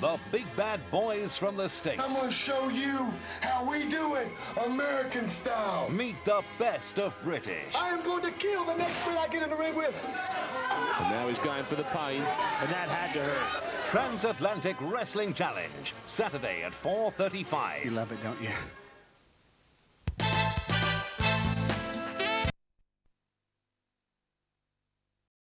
the big bad boys from the states. I'm gonna show you how we do it, American style. Meet the best of British. I am going to kill the next Brit I get in the ring with. And now he's going for the pain, and that had to hurt. Transatlantic Wrestling Challenge, Saturday at 4.35. You love it, don't you?